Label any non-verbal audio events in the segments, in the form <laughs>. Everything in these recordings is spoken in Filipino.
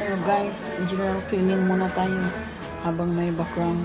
Pero guys, general cleaning muna tayo habang may background.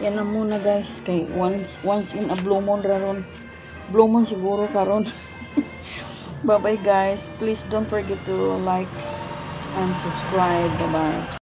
Yan na muna guys. Kay once, once in a blue moon raron. Blue moon siguro karon. <laughs> Bye bye guys. Please don't forget to like and subscribe. Bye bye.